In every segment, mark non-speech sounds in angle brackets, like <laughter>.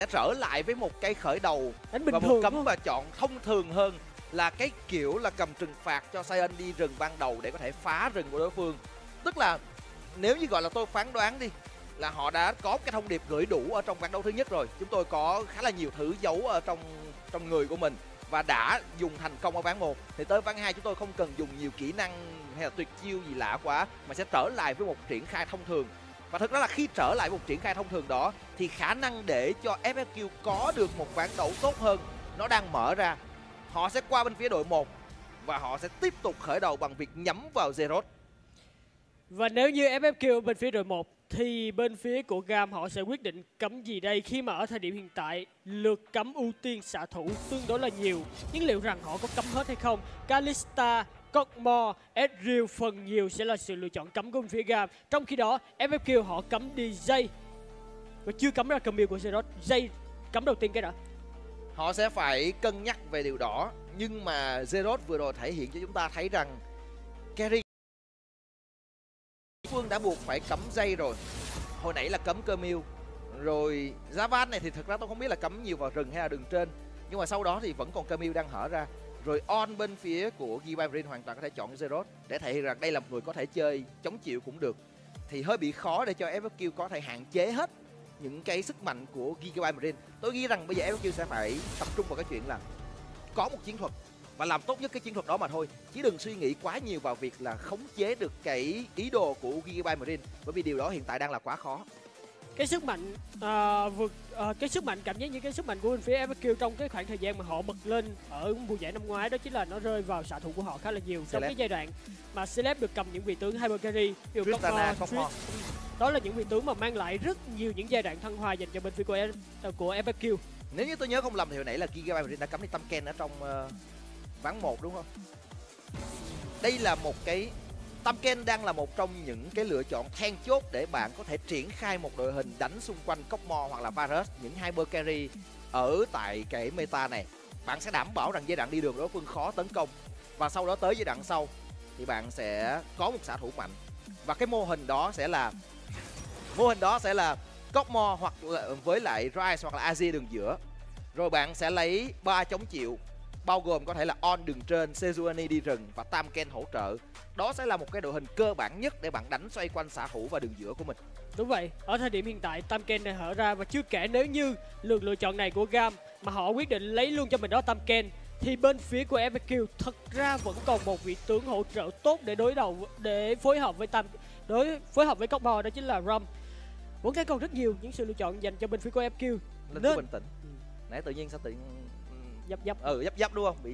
sẽ trở lại với một cái khởi đầu đánh bình và một cấm và chọn thông thường hơn là cái kiểu là cầm trừng phạt cho Sion đi rừng ban đầu để có thể phá rừng của đối phương. Tức là nếu như gọi là tôi phán đoán đi là họ đã có cái thông điệp gửi đủ ở trong ván đấu thứ nhất rồi. Chúng tôi có khá là nhiều thứ giấu ở trong trong người của mình và đã dùng thành công ở ván 1 thì tới ván 2 chúng tôi không cần dùng nhiều kỹ năng hay là tuyệt chiêu gì lạ quá mà sẽ trở lại với một triển khai thông thường và thực ra là khi trở lại một triển khai thông thường đó thì khả năng để cho FFQ có được một ván đấu tốt hơn nó đang mở ra họ sẽ qua bên phía đội 1 và họ sẽ tiếp tục khởi đầu bằng việc nhắm vào Zeroth Và nếu như FFQ ở bên phía đội 1 thì bên phía của GAM họ sẽ quyết định cấm gì đây khi mà ở thời điểm hiện tại lượt cấm ưu tiên xạ thủ tương đối là nhiều. Nhưng liệu rằng họ có cấm hết hay không? Kalista, Cogmore, Ezreal phần nhiều sẽ là sự lựa chọn cấm của phía GAM. Trong khi đó FFQ họ cấm đi dây và chưa cấm ra cầm của Zerot. Dây cấm đầu tiên cái đã. họ sẽ phải cân nhắc về điều đó nhưng mà Zeroth vừa rồi thể hiện cho chúng ta thấy rằng carry phương đã buộc phải cấm dây rồi hồi nãy là cấm cơ miêu rồi Javan này thì thật ra tôi không biết là cấm nhiều vào rừng hay là đường trên nhưng mà sau đó thì vẫn còn cơ miêu đang hở ra rồi on bên phía của Gibran hoàn toàn có thể chọn Zeroth để thể hiện rằng đây là một người có thể chơi, chống chịu cũng được. Thì hơi bị khó để cho FFQ có thể hạn chế hết những cái sức mạnh của Gigabyte Marine tôi nghĩ rằng bây giờ FFQ sẽ phải tập trung vào cái chuyện là có một chiến thuật và làm tốt nhất cái chiến thuật đó mà thôi. Chứ đừng suy nghĩ quá nhiều vào việc là khống chế được cái ý đồ của Gigabyte Marine bởi vì điều đó hiện tại đang là quá khó cái sức mạnh à, vượt à, cái sức mạnh cảm giác như cái sức mạnh của bên phía FQ trong cái khoảng thời gian mà họ bật lên ở mùa giải năm ngoái đó chính là nó rơi vào xạ thủ của họ khá là nhiều. Trong Celeb. cái giai đoạn mà Celeb được cầm những vị tướng hyper carry ví dụ đó là những vị tướng mà mang lại rất nhiều những giai đoạn thăng hoa dành cho bên phía của của FQ nếu như tôi nhớ không lầm thì hồi nãy là Gigabyte đã cấm đi tâm ken ở trong uh, ván 1 đúng không? Đây là một cái Tâm Ken đang là một trong những cái lựa chọn then chốt để bạn có thể triển khai một đội hình đánh xung quanh Cogmore hoặc là Varus, những hyper carry ở tại cái meta này. Bạn sẽ đảm bảo rằng giai đoạn đi đường đối phương khó tấn công và sau đó tới giai đoạn sau thì bạn sẽ có một xạ thủ mạnh. Và cái mô hình đó sẽ là mô hình đó sẽ là Cogmore hoặc là với lại Rise hoặc là Azir đường giữa. Rồi bạn sẽ lấy ba chống chịu bao gồm có thể là On đường trên, Sejuani đi rừng và Tam Ken hỗ trợ. Đó sẽ là một cái đội hình cơ bản nhất để bạn đánh xoay quanh xạ thủ và đường giữa của mình. Đúng vậy, ở thời điểm hiện tại Tam Ken đang hở ra và chưa kể nếu như lượt lựa chọn này của GAM mà họ quyết định lấy luôn cho mình đó Tam Ken thì bên phía của FQ thật ra vẫn còn một vị tướng hỗ trợ tốt để đối đầu để phối hợp với Tam đối phối hợp với Cogmore đó chính là Rum. Vẫn cái còn rất nhiều những sự lựa chọn dành cho bên phía của FQ. Nên Nên- bình tĩnh. Ừ. Nãy tự nhiên sao tự nhiên Dấp dấp ừ dấp dấp đúng không? Bị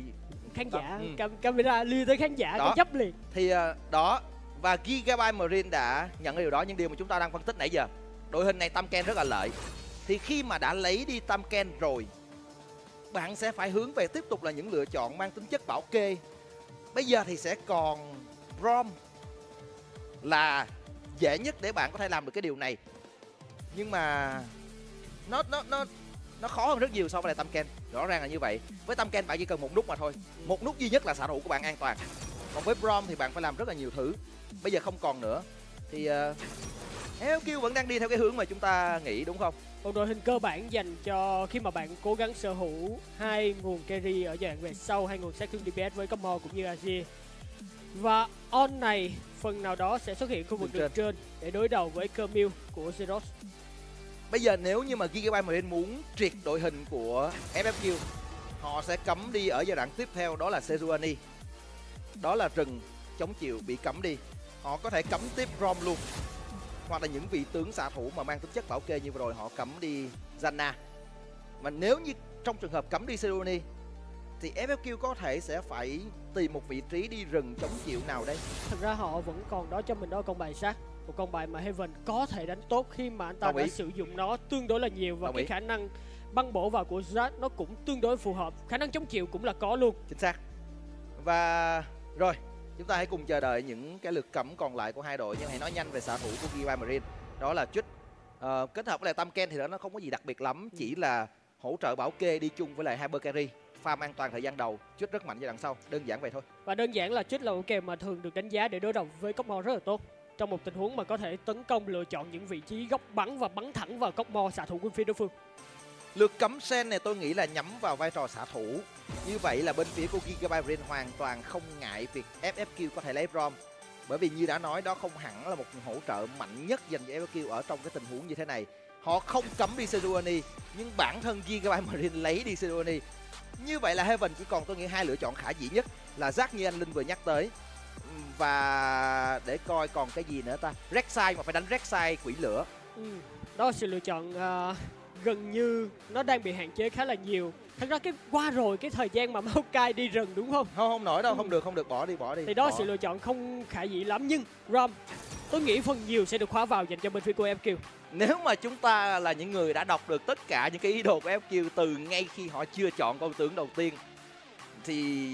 khán giả Ừ. cam camera lia tới khán giả Đó. dấp liền. thì ờ, đó và Gigabyte Marine đã nhận điều đó những điều mà chúng ta đang phân tích nãy giờ. Đội hình này Tam Ken rất là lợi. Thì khi mà đã lấy đi Tam Ken rồi bạn sẽ phải hướng về tiếp tục là những lựa chọn mang tính chất bảo kê. Bây giờ thì sẽ còn Brom là dễ nhất để bạn có thể làm được cái điều này. Nhưng mà nó nó nó nó khó hơn rất nhiều so với lại Tam Ken. Rõ ràng là như vậy. Với Tam Ken bạn chỉ cần một nút mà thôi. Một nút duy nhất là xạ thủ của bạn an toàn. Còn với Brom thì bạn phải làm rất là nhiều thứ. Bây giờ không còn nữa. Thì uh, LQ vẫn đang đi theo cái hướng mà chúng ta nghĩ đúng không? Một đội hình cơ bản dành cho khi mà bạn cố gắng sở hữu hai nguồn carry ở giai đoạn về sau, hai nguồn sát thương DPS với Cogmore cũng như Azir. Và on này phần nào đó sẽ xuất hiện khu vực Đường đường trên để đối đầu với Camille của Zeros. Bây giờ nếu như mà Gigabyte Marine muốn triệt đội hình của FFQ Họ sẽ cấm đi ở giai đoạn tiếp theo, đó là Sejuani Đó là rừng chống chịu bị cấm đi. Họ có thể cấm tiếp Rom luôn. Hoặc là những vị tướng xạ thủ mà mang tính chất bảo kê như vừa rồi, họ cấm đi Zanna Mà nếu như trong trường hợp cấm đi Sejuani Thì FFQ có thể sẽ phải tìm một vị trí đi rừng chống chịu nào đây? Thật ra họ vẫn còn đó cho mình đó con bài sát một con bài mà Heaven có thể đánh tốt khi mà anh ta Đồng đã ý. sử dụng nó tương đối là nhiều và Đồng cái ý. khả năng băng bổ vào của Zat nó cũng tương đối phù hợp. Khả năng chống chịu cũng là có luôn. Chính xác. Và rồi chúng ta hãy cùng chờ đợi những cái lượt cấm còn lại của hai đội. Nhưng hãy nói nhanh về xạ thủ của Gigabyte Marine. Đó là Chích Ờ, kết hợp với lại Tam Ken thì đó nó không có gì đặc biệt lắm. Chỉ là hỗ trợ bảo kê đi chung với lại Hyper Carry. Farm an toàn thời gian đầu. Chích rất mạnh giai đoạn sau. Đơn giản vậy thôi. Và đơn giản là Chích là một kèo mà thường được đánh giá để đối đầu với Cogmore rất là tốt trong một tình huống mà có thể tấn công lựa chọn những vị trí góc bắn và bắn thẳng vào Cogmore xạ thủ quân phía đối phương. Lượt cấm sen này tôi nghĩ là nhắm vào vai trò xạ thủ. Như vậy là bên phía của Gigabyte Marine hoàn toàn không ngại việc FFQ có thể lấy Rom bởi vì như đã nói, đó không hẳn là một hỗ trợ mạnh nhất dành cho FFQ ở trong cái tình huống như thế này. Họ không cấm đi Sejuani nhưng bản thân Gigabyte Marine lấy đi Sejuani như vậy là Heaven chỉ còn, tôi nghĩ, hai lựa chọn khả dĩ nhất là Jack như anh Linh vừa nhắc tới và để coi còn cái gì nữa ta Rek'Sai mà phải đánh Rek'Sai quỷ lửa ừ. đó là sự lựa chọn uh, gần như nó đang bị hạn chế khá là nhiều thật ra cái qua rồi cái thời gian mà <laughs> Maokai đi rừng đúng không không không nổi đâu ừ. không được không được bỏ đi bỏ đi thì đó bỏ. sự lựa chọn không khả dĩ lắm nhưng Rom tôi nghĩ phần nhiều sẽ được khóa vào dành cho bên phía của FQ nếu mà chúng ta là những người đã đọc được tất cả những cái ý đồ của FQ từ ngay khi họ chưa chọn con tướng đầu tiên thì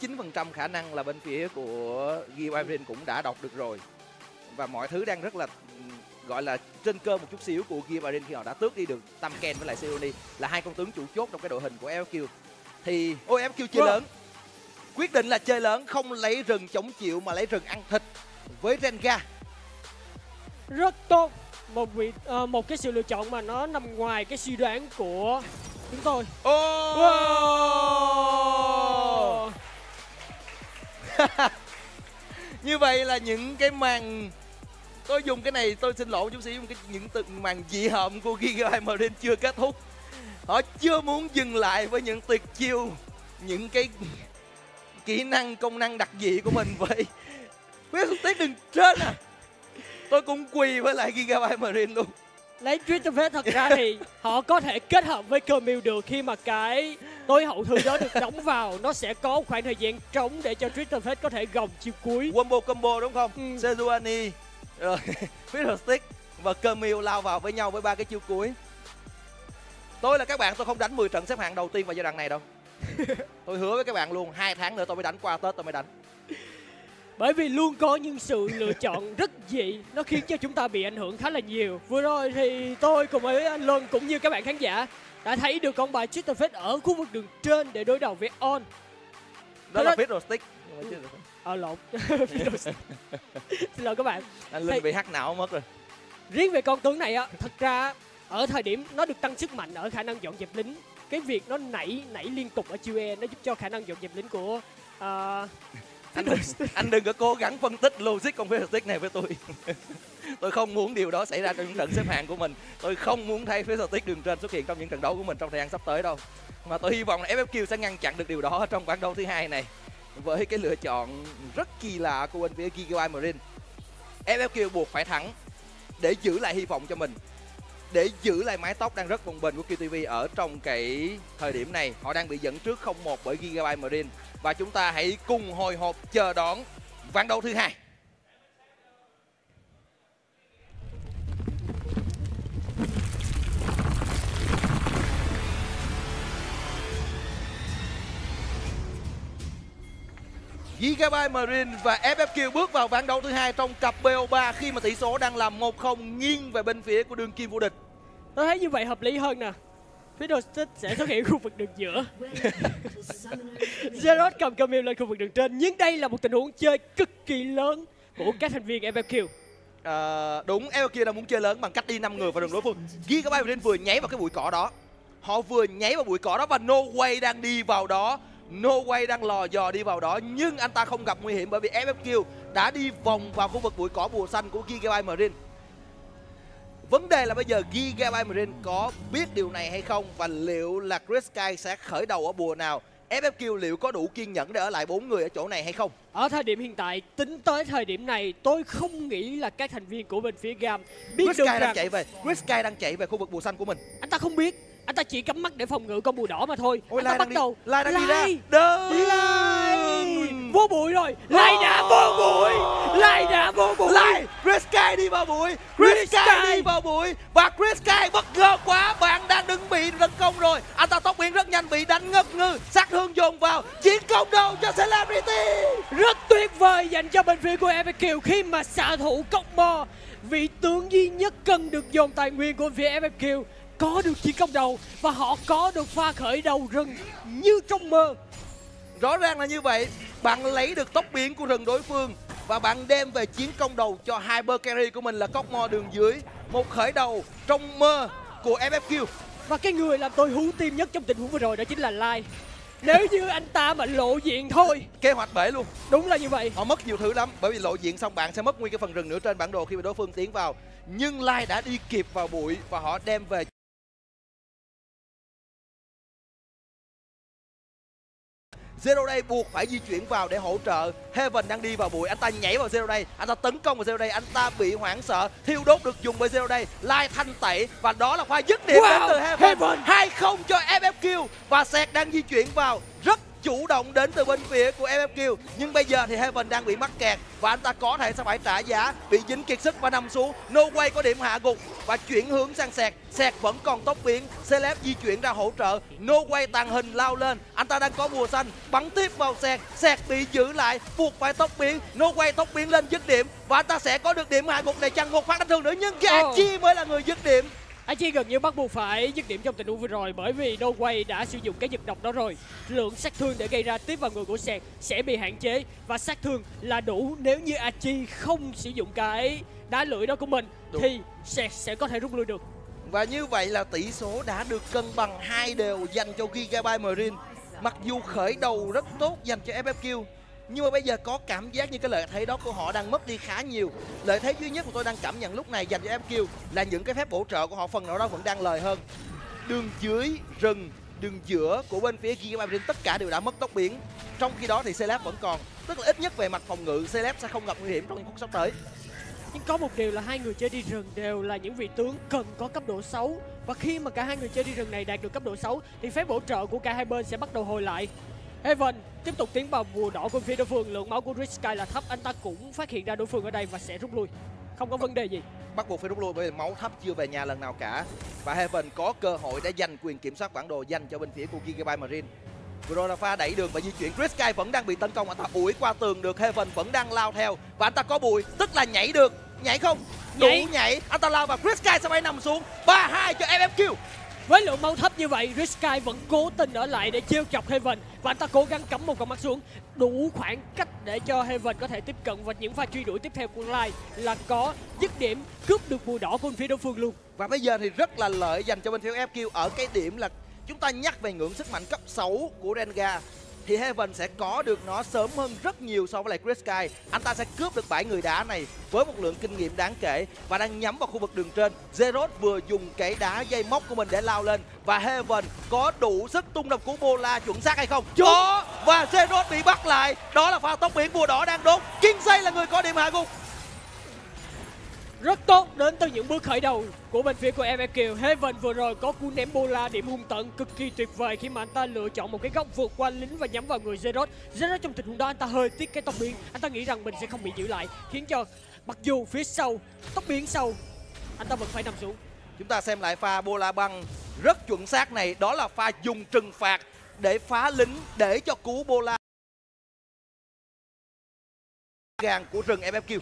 99% khả năng là bên phía của Gilbert cũng đã đọc được rồi. Và mọi thứ đang rất là gọi là trên cơ một chút xíu của Gilbert khi họ đã tước đi được Tam Ken với lại Seoni là hai con tướng chủ chốt trong cái đội hình của FQ thì ôi FQ chơi lớn. Quyết định là chơi lớn không lấy rừng chống chịu mà lấy rừng ăn thịt với Renga. Rất tốt. Một vị uh, một cái sự lựa chọn mà nó nằm ngoài cái suy đoán của chúng tôi. Oh! wow. Như vậy là những cái màn tôi dùng cái này tôi xin lỗi chút xíu, cái những từng màn dị hợm của Giga Marine chưa kết thúc. Họ chưa muốn dừng lại với những tuyệt chiêu, những cái kỹ năng, công năng đặc dị của mình vậy. Biết tiếc đừng trên à. Tôi cũng quỳ với lại Gigabyte Marine luôn lấy Twitter thật ra thì họ có thể kết hợp với Camille được khi mà cái tối hậu thư đó được đóng vào. Nó sẽ có khoảng thời gian trống để cho Twitter có thể gồng chiêu cuối. Combo combo đúng không? Ừ. Sejuani rồi <laughs> Fiddlestick và Camille lao vào với nhau với ba cái chiêu cuối. Tôi là các bạn tôi không đánh 10 trận xếp hạng đầu tiên vào giai đoạn này đâu. <laughs> Tôi hứa với các bạn luôn hai tháng nữa tôi mới đánh qua tết tôi mới đánh bởi vì luôn có những sự lựa chọn rất dị nó khiến cho chúng ta bị ảnh hưởng khá là nhiều. Vừa rồi thì tôi cùng với anh Luân cũng như các bạn khán giả đã thấy được con bài Chitter ở khu vực đường trên để đối đầu với On. Đó là Fiddlestick ờ lộn. <laughs> <laughs> Xin lỗi các bạn. Anh linh bị hắc não mất rồi. Riêng về con tướng này á thật ra ở thời điểm nó được tăng sức mạnh ở khả năng dọn dẹp lính cái việc nó nảy nảy liên tục ở chiêu e nó giúp cho khả năng dọn dẹp lính của uh, anh đừng, anh đừng có cố gắng phân tích logic con Fiddlestick này với tôi. <laughs> Tôi không muốn điều đó xảy ra trong những trận xếp hạng của mình. Tôi không muốn thấy Fiddlestick đường trên xuất hiện trong những trận đấu của mình trong thời gian sắp tới đâu. Mà tôi hy vọng là FFQ sẽ ngăn chặn được điều đó trong ván đấu thứ hai này. Với cái lựa chọn rất kỳ lạ của bên phía Gigabyte Marine. FFQ buộc phải thắng để giữ lại hy vọng cho mình để giữ lại mái tóc đang rất bồng bềnh của QTV ở trong cái thời điểm này. Họ đang bị dẫn trước 0-1 bởi Gigabyte Marine. Và chúng ta hãy cùng hồi hộp chờ đón ván đấu thứ hai. Gigabyte Marine và FFQ bước vào ván đấu thứ hai trong cặp BO3 khi mà tỷ số đang là 1-0 nghiêng về bên phía của đường kim vô địch. Tôi thấy như vậy hợp lý hơn nè. Fiddlestick sẽ xuất hiện khu vực đường giữa. Zerot cầm Camille lên khu vực đường trên. Nhưng đây là một tình huống chơi cực kỳ lớn của các thành viên FFQ. À, đúng, FFQ đang muốn chơi lớn bằng cách đi 5 người vào đường đối phương. Gigabyte Marine vừa nháy vào cái bụi cỏ đó. Họ vừa nháy vào bụi cỏ đó và No Way đang đi vào đó No Way đang lò dò đi vào đó nhưng anh ta không gặp nguy hiểm bởi vì FFQ đã đi vòng vào khu vực bụi cỏ bùa xanh của Gigabyte Marine. Vấn đề là bây giờ Gigabyte Marine có biết điều này hay không và liệu là Chris Sky sẽ khởi đầu ở bùa nào? FFQ liệu có đủ kiên nhẫn để ở lại bốn người ở chỗ này hay không? Ở thời điểm hiện tại, tính tới thời điểm này, tôi không nghĩ là các thành viên của bên phía GAM biết Chris được Sky rằng... đang chạy về, Chris Sky đang chạy về khu vực bùa xanh của mình. Anh ta không biết anh ta chỉ cắm mắt để phòng ngự con bùa đỏ mà thôi. Ôi, anh ta bắt đầu. Lai đang đi ra. Đơn vô bụi rồi. Lai đã vô bụi. Lai đã vô bụi. Lai. Chris Sky đi vào bụi. Chris Sky đi vào bụi. Và Chris Sky bất ngờ quá. Bạn đang đứng bị tấn công rồi. Anh ta tốc biến rất nhanh bị đánh ngất ngư. Sát thương dồn vào. Chiến công đầu cho Celebrity. Rất tuyệt vời dành cho bên phía của FFQ khi mà xạ thủ cốc bo. Vị tướng duy nhất cần được dồn tài nguyên của phía FFQ có được chiến công đầu và họ có được pha khởi đầu rừng như trong mơ. Rõ ràng là như vậy bạn lấy được tốc biến của rừng đối phương và bạn đem về chiến công đầu cho hyper carry của mình là cóc mo đường dưới. Một khởi đầu trong mơ của FFQ Và cái người làm tôi hú tim nhất trong tình huống vừa rồi đó chính là Lai. Nếu như anh ta mà lộ diện thôi. Kế hoạch bể luôn. Đúng là như vậy. Họ mất nhiều thứ lắm bởi vì lộ diện xong bạn sẽ mất nguyên cái phần rừng nữa trên bản đồ khi mà đối phương tiến vào. Nhưng lai đã đi kịp vào bụi và họ đem về Zero Day buộc phải di chuyển vào để hỗ trợ. Heaven đang đi vào bụi. Anh ta nhảy vào Zero Day. Anh ta tấn công vào Zero Day. Anh ta bị hoảng sợ. Thiêu đốt được dùng bởi Zero Day. Lai thanh tẩy. Và đó là pha dứt điểm Wow, đến từ Heaven. Heaven. 2-0 cho FFQ Và Sẹt đang di chuyển vào. Rất chủ động đến từ bên phía của FFQ Nhưng bây giờ thì Heaven đang bị mắc kẹt Và anh ta có thể sẽ phải trả giá Bị dính kiệt sức và nằm xuống. No Way có điểm hạ gục Và chuyển hướng sang Sẹt. Sẹt vẫn còn tốc biến Celeb di chuyển ra hỗ trợ. No Way tàng hình lao lên. Anh ta đang có bùa xanh Bắn tiếp vào Sẹt. Sẹt bị giữ lại Buộc phải tốc biến. No Way tốc biến lên dứt điểm Và anh ta sẽ có được điểm hạ gục để chặn một phát đánh thường nữa Nhưng Ồ. Gachi mới là người dứt điểm Achi gần như bắt buộc phải dứt điểm trong tình huống vừa rồi bởi vì No Way đã sử dụng cái giật độc đó rồi. Lượng sát thương để gây ra tiếp vào người của Sẹt sẽ bị hạn chế và sát thương là đủ nếu như Achi không sử dụng cái đá lưỡi đó của mình Đúng. thì Sẹt sẽ có thể rút lui được. Và như vậy là tỷ số đã được cân bằng hai đều dành cho Gigabyte Marine. Mặc dù khởi đầu rất tốt dành cho FFQ, nhưng mà bây giờ có cảm giác như cái lợi thế đó của họ đang mất đi khá nhiều. Lợi thế duy nhất mà tôi đang cảm nhận lúc này dành cho FQ là những cái phép bổ trợ của họ phần nào đó vẫn đang lời hơn. Đường dưới, rừng, đường giữa của bên phía Gigabyte Marine tất cả đều đã mất tốc biển. Trong khi đó thì Celeb vẫn còn. Tức là ít nhất về mặt phòng ngự, Celeb sẽ không gặp nguy hiểm trong những phút sắp tới. Nhưng có một điều là hai người chơi đi rừng đều là những vị tướng cần có cấp độ 6 Và khi mà cả hai người chơi đi rừng này đạt được cấp độ 6 Thì phép bổ trợ của cả hai bên sẽ bắt đầu hồi lại Heaven tiếp tục tiến vào bùa đỏ của phía đối phương. Lượng máu của Rich Sky là thấp Anh ta cũng phát hiện ra đối phương ở đây và sẽ rút lui. Không có vấn đề gì. Bắt buộc phải rút lui bởi vì máu thấp chưa về nhà lần nào cả. Và Heaven có cơ hội để giành quyền kiểm soát bản đồ dành cho bên phía của Gigabyte Marine. Vừa pha đẩy đường và di chuyển. Chris Sky vẫn đang bị tấn công. Anh ta ủi qua tường được. Heaven vẫn đang lao theo. Và anh ta có bùi tức là nhảy được. Nhảy không? Nhảy. đủ nhảy. Anh ta lao vào Chris Sky sẽ phải nằm xuống. 3-2 cho FFQ với lượng máu thấp như vậy Risky vẫn cố tình ở lại để trêu chọc Heaven. Và anh ta cố gắng cắm một con mắt xuống, Đủ khoảng cách để cho Heaven có thể tiếp cận Và những pha truy đuổi tiếp theo của Lai là có dứt điểm, cướp được bùa đỏ của bên phía đối phương luôn. Và bây giờ thì rất là lợi dành cho bên phía FQ ở cái điểm là chúng ta nhắc về ngưỡng sức mạnh cấp 6 của Rengar thì Heaven sẽ có được nó sớm hơn rất nhiều so với lại Chris Sky. Anh ta sẽ cướp được bãi người đá này với một lượng kinh nghiệm đáng kể và đang nhắm vào khu vực đường trên. Zeroth vừa dùng cái đá dây móc của mình để lao lên và Heaven có đủ sức tung đập cú Bola chuẩn xác hay không? Chó và Zeroth bị bắt lại. Đó là pha tốc biển bùa đỏ đang đốt. Kinsey là người có điểm hạ gục. Rất tốt đến từ những bước khởi đầu của bên phía của FFQ Heaven. Vừa rồi có cú ném bola điểm hung tận cực kỳ tuyệt vời khi mà anh ta lựa chọn một cái góc vượt qua lính và nhắm vào người Zeroth. Zeroth trong tình huống đó anh ta hơi tiếc cái tóc biến Anh ta nghĩ rằng mình sẽ không bị giữ lại Khiến cho mặc dù phía sau tóc biến sau anh ta vẫn phải nằm xuống. Chúng ta xem lại pha Bola băng rất chuẩn xác này, đó là pha dùng trừng phạt để phá lính để cho cú Bola gàng của rừng FFQ.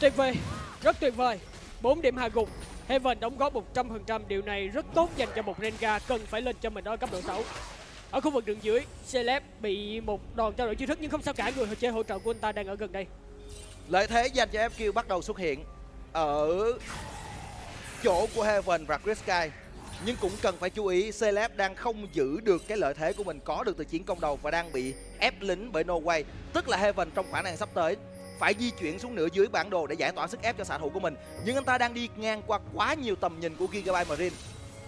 Tuyệt vời, rất tuyệt vời. 4 điểm hạ gục. Heaven đóng góp 100% điều này rất tốt dành cho một Rengar cần phải lên cho mình đó cấp độ 6 Ở khu vực đường dưới, Celeb bị một đòn trao đổi chiêu thức nhưng không sao cả. Người chơi hỗ trợ của anh ta đang ở gần đây. Lợi thế dành cho FQ bắt đầu xuất hiện ở chỗ của Heaven và Chris Sky. Nhưng cũng cần phải chú ý Celeb đang không giữ được cái lợi thế của mình có được từ chiến công đầu và đang bị ép lính bởi No Way. Tức là Heaven trong khả năng sắp tới phải di chuyển xuống nửa dưới bản đồ để giải tỏa sức ép cho xạ thủ của mình. Nhưng anh ta đang đi ngang qua quá nhiều tầm nhìn của Gigabyte Marine.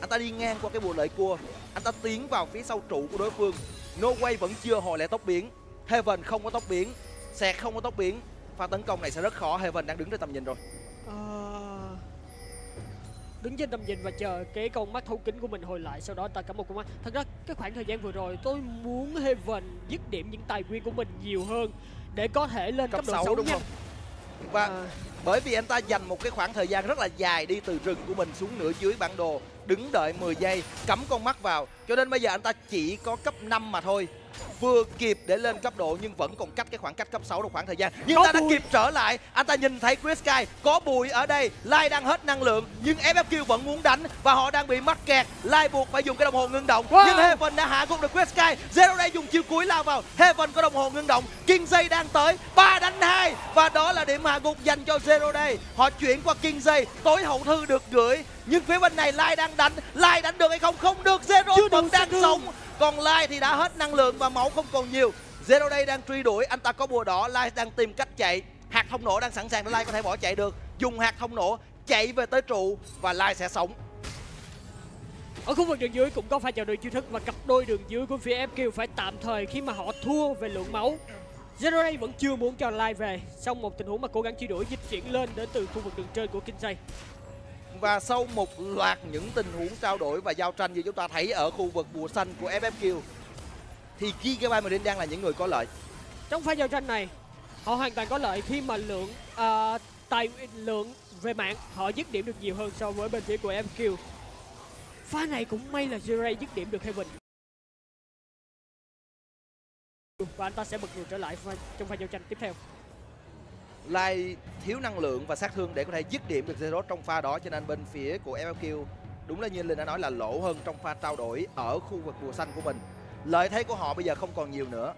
Anh ta đi ngang qua cái bùa lợi cua. Anh ta tiến vào phía sau trụ của đối phương. No Way, vẫn chưa hồi lại tốc biến. Heaven không có tốc biến. Sẹt không có tốc biến. Pha tấn công này sẽ rất khó. Heaven đang đứng trên tầm nhìn rồi. Ờ. Đứng trên tầm nhìn và chờ cái con mắt thấu kính của mình hồi lại, sau đó ta cảm một con mắt thật ra, cái khoảng thời gian vừa rồi, tôi muốn Heaven dứt điểm những tài nguyên của mình nhiều hơn để có thể lên Cấp cấp, độ 6 6 đúng nhanh không? Và À, bởi vì anh ta dành một cái khoảng thời gian rất là dài đi từ rừng của mình xuống nửa dưới bản đồ đứng đợi 10 giây cắm con mắt vào. Cho nên bây giờ anh ta chỉ có cấp 5 mà thôi vừa kịp để lên cấp độ nhưng vẫn còn cách cái khoảng cách cấp 6 một khoảng thời gian. Nhưng Có ta đã bùi. kịp trở lại. Anh ta nhìn thấy Chris Sky có bùi ở đây. Lai đang hết năng lượng nhưng FFQ vẫn muốn đánh và họ đang bị mắc kẹt. Lai buộc phải dùng cái đồng hồ ngưng động. Wow. nhưng Heaven đã hạ gục được Chris Sky. Zero Day dùng chiêu cuối lao vào. Heaven có đồng hồ ngưng động. King Zay đang tới. Ba đánh hai. Và đó là điểm hạ gục dành cho Zero Day họ chuyển qua King Zay. Tối hậu thư được gửi nhưng phía bên này Lai đang đánh. Lai đánh được hay không? Không được. Zero vẫn đang sống. Còn Lai thì đã hết năng lượng và máu không còn nhiều. Zero Day đang truy đuổi. Anh ta có bùa đỏ. Lai đang tìm cách chạy. Hạt thông nổ đang sẵn sàng để Lai có thể bỏ chạy được. Dùng hạt thông nổ chạy về tới trụ và Lai sẽ sống. Ở khu vực đường dưới cũng có pha chào đời chiêu thức và cặp đôi đường dưới của phía FQ phải tạm thời khi mà họ thua về lượng máu. Zero Day vẫn chưa muốn cho Lai về sau một tình huống mà cố gắng truy đuổi dịch chuyển lên đến từ khu vực đường trên của Kinh Dây và sau một loạt những tình huống trao đổi và giao tranh như chúng ta thấy ở khu vực bùa xanh của FFQ thì Gigabyte Marine đang là những người có lợi Trong pha giao tranh này, họ hoàn toàn có lợi khi mà lượng uh, tài lượng về mạng họ dứt điểm được nhiều hơn so với bên phía của FQ. Pha này cũng may là Jiray dứt điểm được Heaven. Và anh ta sẽ bật ngược trở lại pha- trong pha giao tranh tiếp theo. Lai thiếu năng lượng và sát thương để có thể dứt điểm được Zerot trong pha đó, cho nên bên phía của MLQ đúng là như Linh đã nói là lỗ hơn trong pha trao đổi ở khu vực bùa xanh của mình. Lợi thế của họ bây giờ không còn nhiều nữa.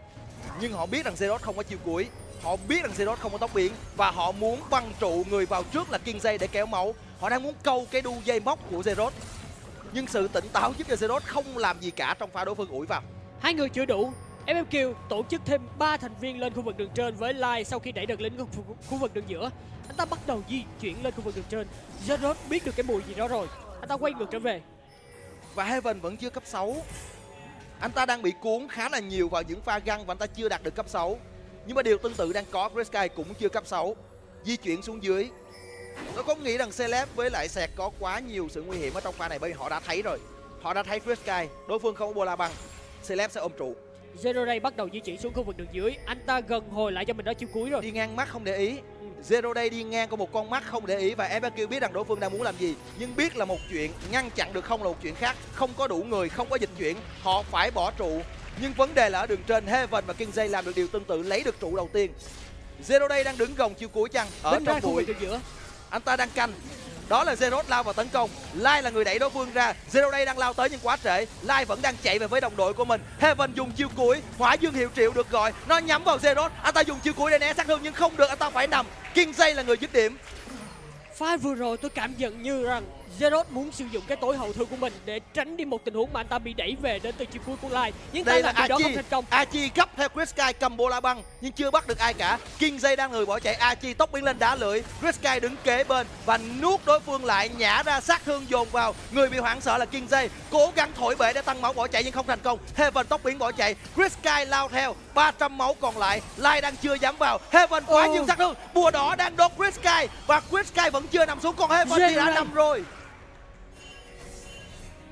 Nhưng họ biết rằng Zerot không có chiêu cuối. Họ biết rằng Zerot không có tốc biến và họ muốn băng trụ người vào trước là King dây để kéo máu. Họ đang muốn câu cái đu dây móc của Zerot nhưng sự tỉnh táo giúp cho Zerot không làm gì cả trong pha đối phương ủi vào. Hai người chưa đủ. FFQ tổ chức thêm 3 thành viên lên khu vực đường trên với Lai sau khi đẩy được lính khu, khu vực đường giữa. Anh ta bắt đầu di chuyển lên khu vực đường trên. Zerot biết được cái mùi gì đó rồi. Anh ta quay ngược trở về. và Heaven vẫn chưa cấp 6 anh ta đang bị cuốn khá là nhiều vào những pha găng và anh ta chưa đạt được cấp 6 nhưng mà điều tương tự đang có Chris cũng chưa cấp 6 di chuyển xuống dưới tôi không nghĩ rằng Celeb với lại Sẹt có quá nhiều sự nguy hiểm ở trong pha này bởi vì họ đã thấy rồi họ đã thấy Chris đối phương không có bola băng Celeb sẽ ôm trụ Zero Day bắt đầu di chuyển xuống khu vực đường dưới. Anh ta gần hồi lại cho mình đó chiêu cuối rồi. đi ngang mắt không để ý. Zero Day đi ngang có một con mắt không để ý và FAQ biết rằng đối phương đang muốn làm gì. Nhưng biết là một chuyện ngăn chặn được không là một chuyện khác. Không có đủ người không có dịch chuyển. Họ phải bỏ trụ. Nhưng vấn đề là ở đường trên Heaven và King Zay làm được điều tương tự lấy được trụ đầu tiên. Zero Day đang đứng gồng chiêu cuối chăng? Ở Bên trong khu bụi. giữa. anh ta đang canh đó là Zerot lao vào tấn công. Lai là người đẩy đối phương ra. Zero đây đang lao tới nhưng quá trễ. Lai vẫn đang chạy về với đồng đội của mình. Heaven dùng chiêu cuối. Hỏa dương hiệu triệu được gọi. Nó nhắm vào Zero, Anh ta dùng chiêu cuối để né sát thương nhưng không được. Anh ta phải nằm. Kingsay là người dứt điểm. Pha vừa rồi tôi cảm nhận như rằng Zerot muốn sử dụng cái tối hậu thư của mình để tránh đi một tình huống mà anh ta bị đẩy về đến từ chiêu cuối của Lai. Nhưng Đây là điều đó không Achi thành công. Achi gấp theo Chris Sky cầm bola băng Nhưng chưa bắt được ai cả. King Zay đang người bỏ chạy. Achi tốc biến lên đá lưỡi. Chris Sky đứng kế bên Và nuốt đối phương lại Nhả ra sát thương dồn vào. Người bị hoảng sợ là King Zay Cố gắng thổi bể để tăng máu bỏ chạy nhưng không thành công. Heaven tốc biến bỏ chạy. Chris Sky lao theo 300 máu còn lại. Lai đang chưa dám vào. Heaven quá Ồ. nhiều sát thương. Bùa đỏ đang đốt Chris Sky Và Chris Sky vẫn chưa nằm xuống. Còn Heaven thì đã nằm rồi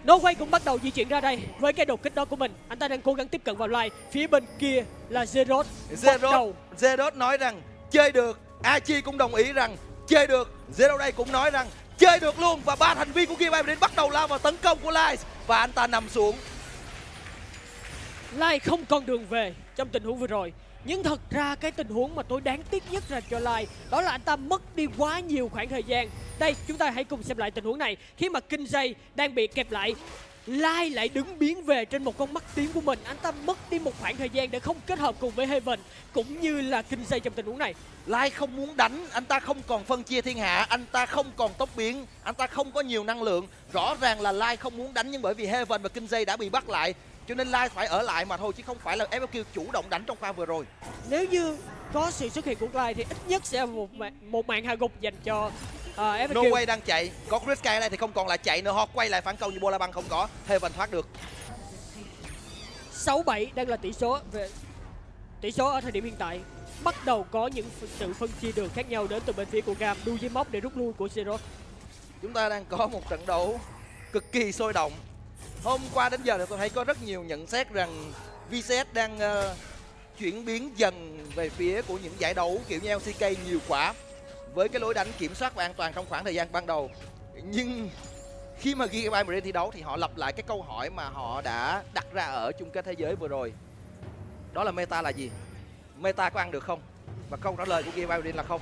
Norway cũng bắt đầu di chuyển ra đây với cái đột kích đó của mình. Anh ta đang cố gắng tiếp cận vào Lai. Phía bên kia là Zerot. Zerot Zerot nói rằng chơi được Achi cũng đồng ý rằng chơi được Zero đây cũng nói rằng chơi được luôn và ba thành viên của Gear Bay bắt đầu lao vào tấn công của Lies và anh ta nằm xuống Lai không còn đường về trong tình huống vừa rồi. Nhưng thật ra cái tình huống mà tôi đáng tiếc nhất là cho Lai đó là anh ta mất đi quá nhiều khoảng thời gian. Đây, chúng ta hãy cùng xem lại tình huống này. Khi mà Kinh Dây đang bị kẹp lại, Lai lại đứng biến về trên một con mắt tím của mình. Anh ta mất đi một khoảng thời gian để không kết hợp cùng với Heaven cũng như là Kinh Dây trong tình huống này. Lai không muốn đánh anh ta không còn phân chia thiên hạ anh ta không còn tốc biến anh ta không có nhiều năng lượng rõ ràng là Lai không muốn đánh nhưng bởi vì Heaven và Kinh Dây đã bị bắt lại cho nên Lai phải ở lại mà thôi chứ không phải là FFQ chủ động đánh trong pha vừa rồi. Nếu như có sự xuất hiện của Lai thì ít nhất sẽ một mạng, một mạng hạ gục dành cho uh, FQ. No Way đang chạy. Có Chris ở đây thì không còn là chạy nữa. Họ quay lại phản công như Bola Băng không có. Heaven thoát được. 6-7 đang là tỷ số về tỷ số ở thời điểm hiện tại. Bắt đầu có những sự phân chia đường khác nhau đến từ bên phía của Gam. Đu dây móc để rút lui của Zero. Chúng ta đang có một trận đấu cực kỳ sôi động hôm qua đến giờ thì tôi thấy có rất nhiều nhận xét rằng VCS đang uh, chuyển biến dần về phía của những giải đấu kiểu như LCK nhiều quá với cái lối đánh kiểm soát và an toàn trong khoảng thời gian ban đầu. Nhưng khi mà Gigabyte Marine thi đấu thì họ lặp lại cái câu hỏi mà họ đã đặt ra ở chung kết thế giới vừa rồi. Đó là meta là gì? Meta có ăn được không? Và câu trả lời của Giga là không.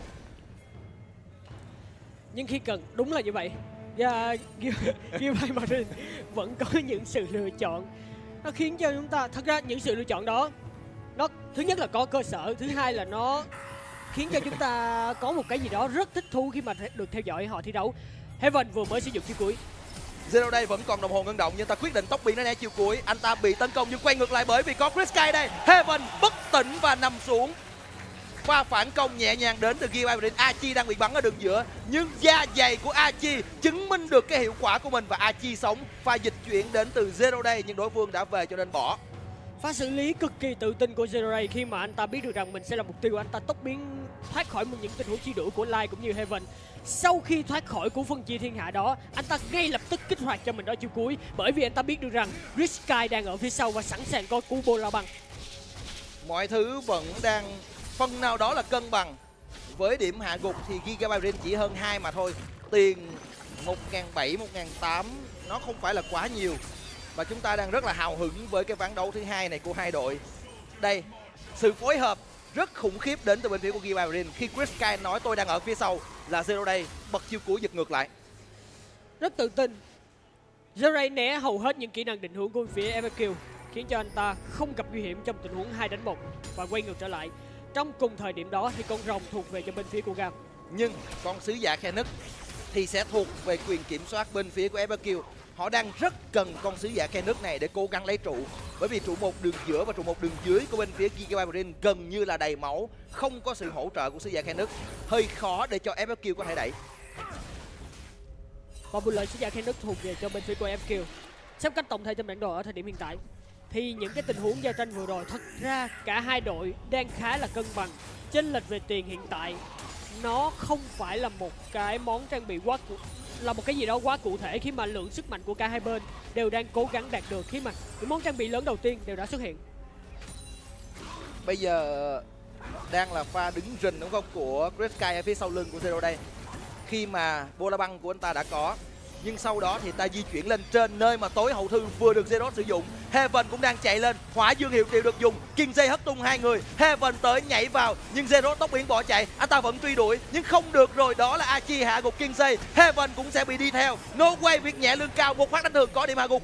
Nhưng khi cần đúng là như vậy và Giga Marine vẫn có những sự lựa chọn. Nó khiến cho chúng ta, thật ra những sự lựa chọn đó, nó thứ nhất là có cơ sở, thứ hai là nó khiến cho chúng ta có một cái gì đó rất thích thú khi mà được theo dõi họ thi đấu. Heaven vừa mới sử dụng chiêu cuối. Zero đây vẫn còn đồng hồ ngân động, nhưng ta quyết định tốc biến nó né chiều cuối. Anh ta bị tấn công nhưng quay ngược lại bởi vì có Chris Sky đây. Heaven bất tỉnh và nằm xuống pha phản công nhẹ nhàng đến từ Gil Ivory Achi đang bị bắn ở đường giữa nhưng da dày của Achi chứng minh được cái hiệu quả của mình và Achi sống. Pha dịch chuyển đến từ Zero Day nhưng đối phương đã về cho nên bỏ. Pha xử lý cực kỳ tự tin của Zero Day khi mà anh ta biết được rằng mình sẽ là mục tiêu. Anh ta tốc biến thoát khỏi một những tình huống truy đuổi của Lai cũng như Heaven. Sau khi thoát khỏi cú phân chia thiên hạ đó anh ta ngay lập tức kích hoạt cho mình đó chiêu cuối bởi vì anh ta biết được rằng Rich Sky đang ở phía sau và sẵn sàng có cú bô la băng. Mọi thứ vẫn đang phần nào đó là cân bằng. Với điểm hạ gục thì Gigabyte chỉ hơn hai mà thôi. Tiền một ngàn bảy, một ngàn tám, nó không phải là quá nhiều. Và chúng ta đang rất là hào hứng với cái ván đấu thứ hai này của hai đội. Đây, sự phối hợp rất khủng khiếp đến từ bên phía của Gigabyte khi Chris Kyle nói tôi đang ở phía sau là Zero Day bật chiêu cuối giật ngược lại. Rất tự tin. Zero né hầu hết những kỹ năng định hướng của phía Everkill, khiến cho anh ta không gặp nguy hiểm trong tình huống hai đánh một và quay ngược trở lại trong cùng thời điểm đó thì con rồng thuộc về cho bên phía của Gam. Nhưng con sứ giả khe nứt thì sẽ thuộc về quyền kiểm soát bên phía của FBQ. Họ đang rất cần con sứ giả khe nứt này để cố gắng lấy trụ. Bởi vì trụ một đường giữa và trụ một đường dưới của bên phía Gigabyte Marine gần như là đầy máu. Không có sự hỗ trợ của sứ giả khe nứt. Hơi khó để cho FBQ có thể đẩy. Và một lời sứ giả khe nứt thuộc về cho bên phía của FBQ. Xếp cách tổng thể trong bản đồ ở thời điểm hiện tại thì những cái tình huống giao tranh vừa rồi, thật ra cả hai đội đang khá là cân bằng chênh lệch về tiền hiện tại. Nó không phải là một cái món trang bị quá cụ, là một cái gì đó quá cụ thể khi mà lượng sức mạnh của cả hai bên đều đang cố gắng đạt được. Khi mà những món trang bị lớn đầu tiên đều đã xuất hiện. Bây giờ đang là pha đứng rình, đúng không, của Chris Sky ở phía sau lưng của Zero đây. Khi mà bola băng của anh ta đã có nhưng sau đó thì ta di chuyển lên trên nơi mà tối hậu thư vừa được Zeros sử dụng. Heaven cũng đang chạy lên, hỏa dương hiệu triệu được dùng, King dây hất tung hai người. Heaven tới nhảy vào, nhưng Zeros tốc biến bỏ chạy anh ta vẫn truy đuổi, nhưng không được rồi, đó là Achi hạ gục King dây Heaven cũng sẽ bị đi theo. No way, việc nhẹ lưng cao, một phát đánh thường có điểm hạ gục.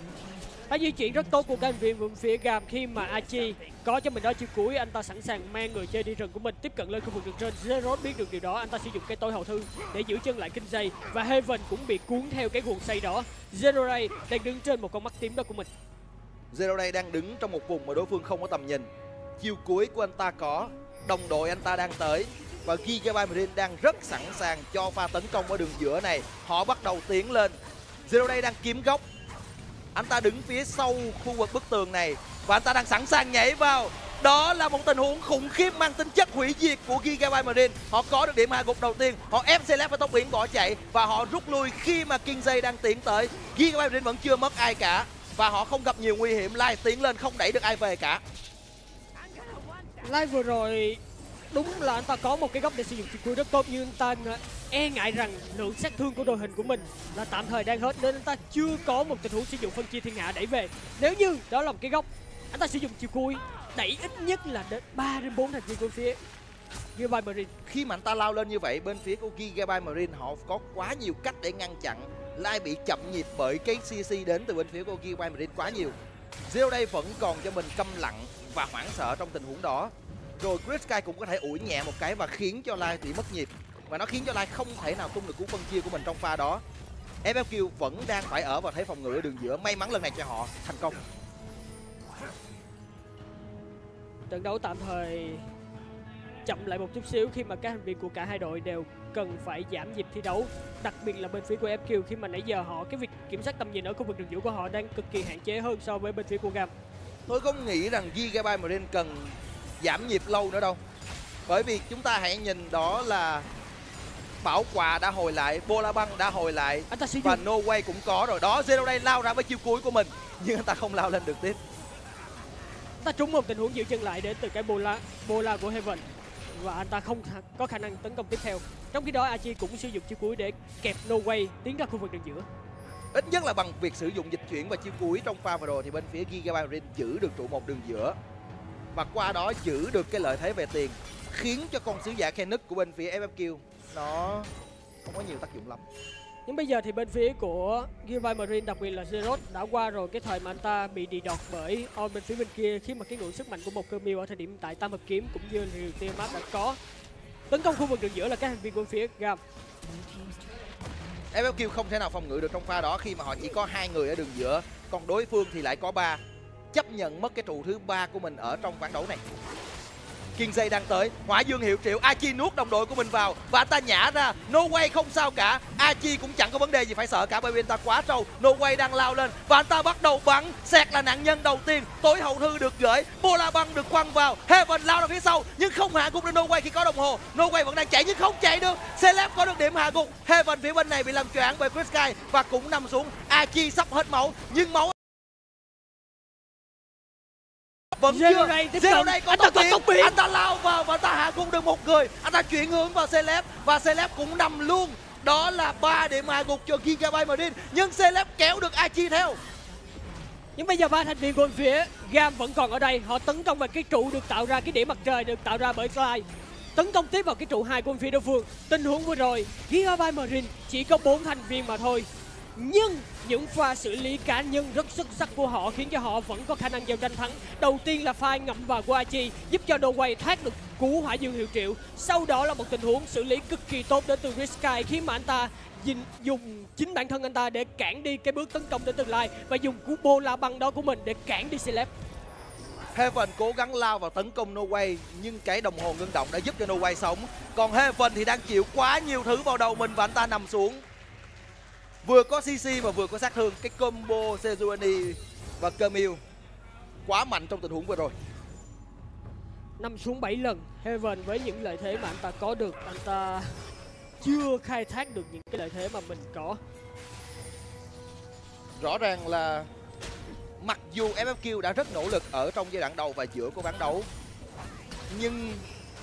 Đã di chuyển rất tốt của các viên vùng phía gàm khi mà Achi có cho mình đó chiêu cuối anh ta sẵn sàng mang người chơi đi rừng của mình, tiếp cận lên khu vực rừng trên. Zerot biết được điều đó, anh ta sử dụng cái tối hậu thư để giữ chân lại kinh dây và Heaven cũng bị cuốn theo cái guồng xây đó. Zero Ray đang đứng trên một con mắt tím đó của mình. Zero Ray đang đứng trong một vùng mà đối phương không có tầm nhìn. Chiêu cuối của anh ta có, đồng đội anh ta đang tới và Gigabyte Marine đang rất sẵn sàng cho pha tấn công ở đường giữa này. Họ bắt đầu tiến lên. Zero Day đang kiếm góc anh ta đứng phía sau khu vực bức tường này và anh ta đang sẵn sàng nhảy vào. Đó là một tình huống khủng khiếp mang tính chất hủy diệt của Gigabyte Marine Họ có được điểm hạ gục đầu tiên. Họ ép Celeb và tốc biển bỏ chạy Và họ rút lui khi mà King Jay đang tiến tới. Gigabyte Marine vẫn chưa mất ai cả Và họ không gặp nhiều nguy hiểm. Lai tiến lên không đẩy được ai về cả. Lai vừa rồi đúng là anh ta có một cái góc để sử dụng chiếc cuối rất tốt nhưng anh ta e ngại rằng lượng sát thương của đội hình của mình là tạm thời đang hết nên anh ta chưa có một tình huống sử dụng phân chia thiên hạ đẩy về. Nếu như đó là một cái góc anh ta sử dụng chiều cuối đẩy ít nhất là đến 3 đến 4 thành viên của phía Gigabyte Marine khi mà anh ta lao lên như vậy bên phía của Gigabyte Marine họ có quá nhiều cách để ngăn chặn Lai bị chậm nhịp bởi cái CC đến từ bên phía của Gigabyte Marine quá nhiều Zero đây vẫn còn cho mình câm lặng và hoảng sợ trong tình huống đó. Rồi Chris Sky cũng có thể ủi nhẹ một cái và khiến cho Lai bị mất nhịp và nó khiến cho Lai không thể nào tung được cú phân chia của mình trong pha đó. FFQ vẫn đang phải ở vào thế phòng ngự ở đường giữa. May mắn lần này cho họ thành công. Trận đấu tạm thời chậm lại một chút xíu khi mà các thành viên của cả hai đội đều cần phải giảm nhịp thi đấu đặc biệt là bên phía của FQ khi mà nãy giờ họ cái việc kiểm soát tầm nhìn ở khu vực đường giữa của họ đang cực kỳ hạn chế hơn so với bên phía của Gam. Tôi không nghĩ rằng Gigabyte Marine cần giảm nhịp lâu nữa đâu. Bởi vì chúng ta hãy nhìn đó là bảo quà đã hồi lại bola băng đã hồi lại. Và no way cũng có rồi. Đó zero đây lao ra với chiêu cuối của mình nhưng anh ta không lao lên được tiếp. Ta trúng một tình huống giữ chân lại đến từ cái bola bola của heaven. Và anh ta không có khả năng tấn công tiếp theo. Trong khi đó Achi cũng sử dụng chiêu cuối để kẹp no way tiến ra khu vực đường giữa. Ít nhất là bằng việc sử dụng dịch chuyển và chiêu cuối trong pha vừa rồi thì bên phía Gigabyte giữ được trụ một đường giữa. Và qua đó giữ được cái lợi thế về tiền khiến cho con sứ giả Kenneth của bên phía FFQ nó không có nhiều tác dụng lắm Nhưng bây giờ thì bên phía của Gilvai Marine đặc biệt là Zeroth đã qua rồi cái thời mà anh ta bị đi đọt bởi On bên phía bên kia khi mà cái ngưỡng sức mạnh của một cơ miêu ở thời điểm tại tam hợp kiếm cũng như rìu Tiamat đã có. Tấn công khu vực đường giữa là các thành viên của phía Gam. FFQ không thể nào phòng ngự được trong pha đó khi mà họ chỉ có hai người ở đường giữa còn đối phương thì lại có ba chấp nhận mất cái trụ thứ ba của mình ở trong ván đấu này Kiên dây đang tới. Hỏa Dương hiệu triệu Achi nuốt đồng đội của mình vào. Và anh ta nhả ra. No way không sao cả. Achi cũng chẳng có vấn đề gì phải sợ cả, Bởi vì anh ta quá trâu. No way đang lao lên. Và anh ta bắt đầu bắn. Sẹt là nạn nhân đầu tiên. Tối hậu thư được gửi. Bola băng được quăng vào. Heaven lao ra phía sau. Nhưng không hạ gục được No way khi có đồng hồ. No way vẫn đang chạy nhưng không chạy được. Celeb có được điểm hạ gục. Heaven phía bên này bị làm choáng bởi Chris Sky Và cũng nằm xuống. Achi sắp hết máu. Nhưng máu vẫn chưa đây, tiếp Zero cận. đây có Anh ta tốc biến tốc biến. anh ta lao vào và anh ta hạ gục được một người anh ta chuyển hướng vào Celeb và Celeb cũng nằm luôn đó là ba điểm hạ gục cho Gigabyte Marine nhưng Celeb kéo được Aichi theo Nhưng bây giờ ba thành viên của phía Gam vẫn còn ở đây. Họ tấn công vào cái trụ được tạo ra cái điểm mặt trời được tạo ra bởi Clyde. Tấn công tiếp vào cái trụ hai của phía đối phương. Tình huống vừa rồi, Gigabyte Marine chỉ có bốn thành viên mà thôi. Nhưng những pha xử lý cá nhân rất xuất sắc của họ khiến cho họ vẫn có khả năng giao tranh thắng. Đầu tiên là pha ngậm vào của Aichi giúp cho Norway thoát được cú hỏa dương hiệu triệu. Sau đó là một tình huống xử lý cực kỳ tốt đến từ Risky khi mà anh ta dùng chính bản thân anh ta để cản đi cái bước tấn công đến tương lai và dùng cú bô la băng đó của mình để cản đi Celeb. Heaven cố gắng lao vào tấn công No Way nhưng cái đồng hồ ngưng động đã giúp cho No Way sống còn Heaven thì đang chịu quá nhiều thứ vào đầu mình và anh ta nằm xuống vừa có CC mà vừa có sát thương cái combo Sejuani và Camille quá mạnh trong tình huống vừa rồi Nằm xuống 7 lần, Heaven với những lợi thế mà anh ta có được, anh ta chưa khai thác được những cái lợi thế mà mình có. rõ ràng là mặc dù FFQ đã rất nỗ lực ở trong giai đoạn đầu và giữa của ván đấu nhưng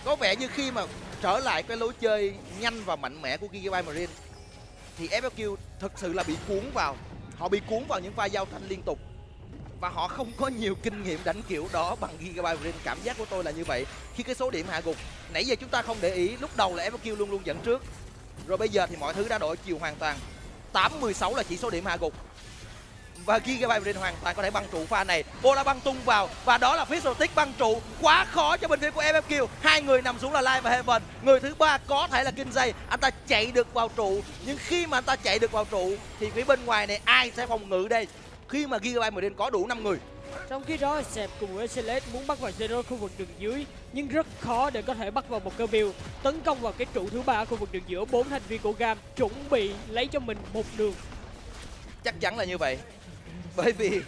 có vẻ như khi mà trở lại cái lối chơi nhanh và mạnh mẽ của Gigabyte Marine thì FFQ thực sự là bị cuốn vào. Họ bị cuốn vào những pha giao tranh liên tục. Và họ không có nhiều kinh nghiệm đánh kiểu đó bằng Gigabyte Marine cảm giác của tôi là như vậy. Khi cái số điểm hạ gục, nãy giờ chúng ta không để ý, lúc đầu là FFQ luôn luôn dẫn trước. Rồi bây giờ thì mọi thứ đã đổi chiều hoàn toàn. 8-16 là chỉ số điểm hạ gục và Gigabyte Marine hoàn toàn có thể băng trụ pha này. Bola băng tung vào và đó là Fizzle băng trụ. Quá khó cho bên phía của FFQ hai người nằm xuống là Live và Heaven. Người thứ ba có thể là Kinh Dây. Anh ta chạy được vào trụ. Nhưng khi mà anh ta chạy được vào trụ thì phía bên ngoài này ai sẽ phòng ngự đây? Khi mà Gigabyte Marine có đủ 5 người. Trong khi đó, Sẹp cùng với Celeste muốn bắt vào Zero khu vực đường dưới nhưng rất khó để có thể bắt vào một cơ bill. Tấn công vào cái trụ thứ ba ở khu vực đường giữa bốn thành viên của Gam chuẩn bị lấy cho mình một đường. Chắc chắn là như vậy bởi vì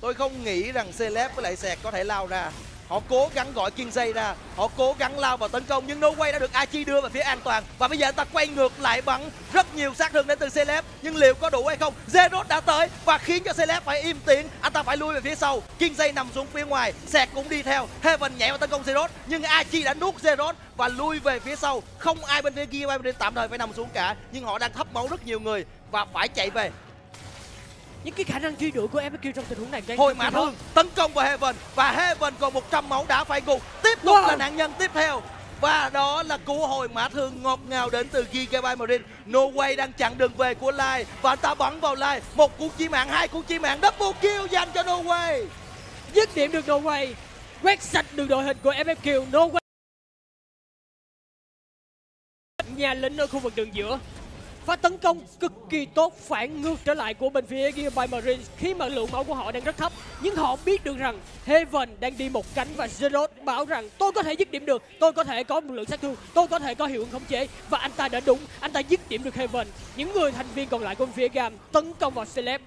tôi không nghĩ rằng Celeb với lại Sẹt có thể lao ra. Họ cố gắng gọi Kiên Dây ra. Họ cố gắng lao vào tấn công, nhưng No Way đã được Achi đưa về phía an toàn. Và bây giờ anh ta quay ngược lại bắn rất nhiều sát thương đến từ Celeb. Nhưng liệu có đủ hay không? Zerot đã tới và khiến cho Celeb phải im tiếng. Anh ta phải lui về phía sau. Kiên Dây nằm xuống phía ngoài. Sẹt cũng đi theo. Heaven nhảy vào tấn công Zerot nhưng Achi đã nuốt Zerot và lui về phía sau. Không ai bên phía kia bên tạm thời phải nằm xuống cả. Nhưng họ đang thấp máu rất nhiều người và phải chạy về những cái khả năng truy đuổi của FQ trong tình huống này cực mã thương tấn công vào Heaven. Và Heaven còn 100 máu đã phải gục. Tiếp tục Wow. là nạn nhân tiếp theo. Và đó là cú hồi mã thương ngọt ngào đến từ Gigabyte Marine. No Way đang chặn đường về của Lai. Và anh ta bắn vào Lai. Một cú chí mạng hai cú chí mạng. Double kill dành cho No Way. Dứt điểm được Norway quét sạch được đội hình của FFQ Norway nhà lính ở khu vực đường giữa phát tấn công cực kỳ tốt, phản ngược trở lại của bên phía Gigabyte Marines khi mà lượng máu của họ đang rất thấp. Nhưng họ biết được rằng Heaven đang đi một cánh và Zero bảo rằng, tôi có thể dứt điểm được, tôi có thể có một lượng sát thương, tôi có thể có hiệu ứng khống chế. Và anh ta đã đúng, anh ta dứt điểm được Heaven những người thành viên còn lại của bên phía Gam tấn công vào Celeb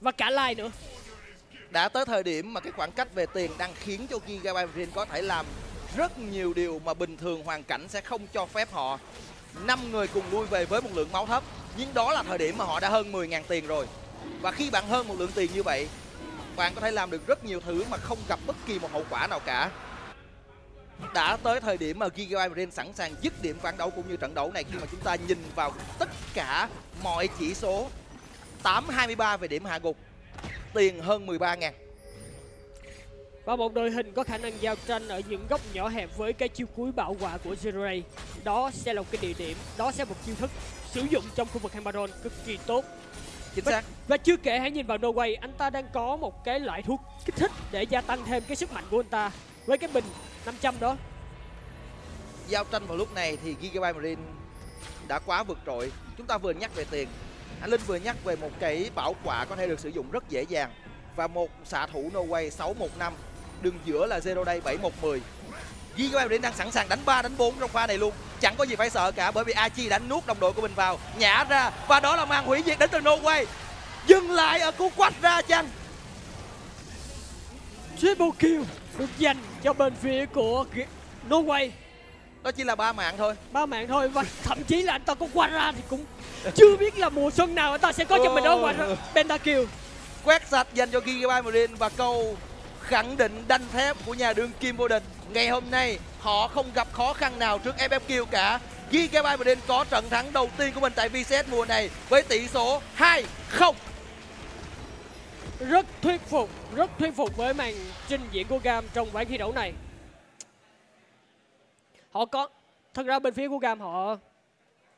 và cả Lai nữa. Đã tới thời điểm mà cái khoảng cách về tiền đang khiến cho Gigabyte Marine có thể làm rất nhiều điều mà bình thường hoàn cảnh sẽ không cho phép họ năm người cùng lui về với một lượng máu thấp, nhưng đó là thời điểm mà họ đã hơn 10.000 tiền rồi. Và khi bạn hơn một lượng tiền như vậy, bạn có thể làm được rất nhiều thứ mà không gặp bất kỳ một hậu quả nào cả. Đã tới thời điểm mà Gigabyte Marine sẵn sàng dứt điểm ván đấu cũng như trận đấu này khi mà chúng ta nhìn vào tất cả mọi chỉ số. 8-23 về điểm hạ gục, tiền hơn 13 ngàn và một đội hình có khả năng giao tranh ở những góc nhỏ hẹp với cái chiêu cuối bạo quả của Zero Ray. Đó sẽ là một cái địa điểm, đó sẽ là một chiêu thức sử dụng trong khu vực Hambaron cực kỳ tốt. chính Và, xác và chưa kể hãy nhìn vào No Way, anh ta đang có một cái loại thuốc kích thích để gia tăng thêm cái sức mạnh của anh ta với cái bình 500 đó. giao tranh vào lúc này thì Gigabyte Marine đã quá vượt trội chúng ta vừa nhắc về tiền anh Linh vừa nhắc về một cái bảo quả có thể được sử dụng rất dễ dàng và một xạ thủ No Way 615 đường giữa là Zero Day 7110 Gigabyte Marine đang sẵn sàng đánh 3 đánh 4 trong pha này luôn. Chẳng có gì phải sợ cả bởi vì Achi đã nuốt đồng đội của mình vào nhả ra và đó là màn hủy diệt đến từ No Way. Dừng lại ở cú quách ra chăng Triple kill được dành cho bên phía của No Way. đó chỉ là ba mạng thôi. Ba mạng thôi và thậm chí là anh ta có qua ra thì cũng chưa biết là mùa xuân nào anh ta sẽ có cho mình đó qua ra pentakill quét sạch dành cho Gigabyte Marine và câu khẳng định đanh thép của nhà đương kim vô địch. Ngày hôm nay, họ không gặp khó khăn nào trước FFQ cả. Gigabyte Marine có trận thắng đầu tiên của mình tại VCS mùa này với tỷ số 2-0. rất thuyết phục, rất thuyết phục với màn trình diễn của Gam trong ván thi đấu này họ có, thật ra bên phía của Gam họ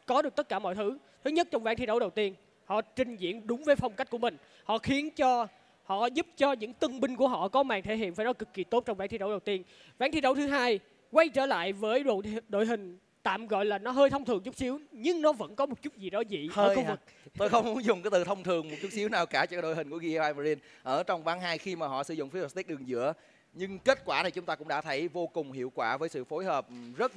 có được tất cả mọi thứ thứ nhất trong ván thi đấu đầu tiên, họ trình diễn đúng với phong cách của mình họ khiến cho họ giúp cho những tân binh của họ có màn thể hiện phải nói cực kỳ tốt trong ván thi đấu đầu tiên ván thi đấu thứ hai quay trở lại với đội đội hình tạm gọi là nó hơi thông thường chút xíu nhưng nó vẫn có một chút gì đó dị ở Hơi khu hả? vực Tôi không muốn dùng cái từ thông thường một chút xíu nào cả cho đội hình của Gigabyte Marine ở trong ván 2 khi mà họ sử dụng Fiddle Stick đường giữa. Nhưng kết quả này chúng ta cũng đã thấy vô cùng hiệu quả với sự phối hợp rất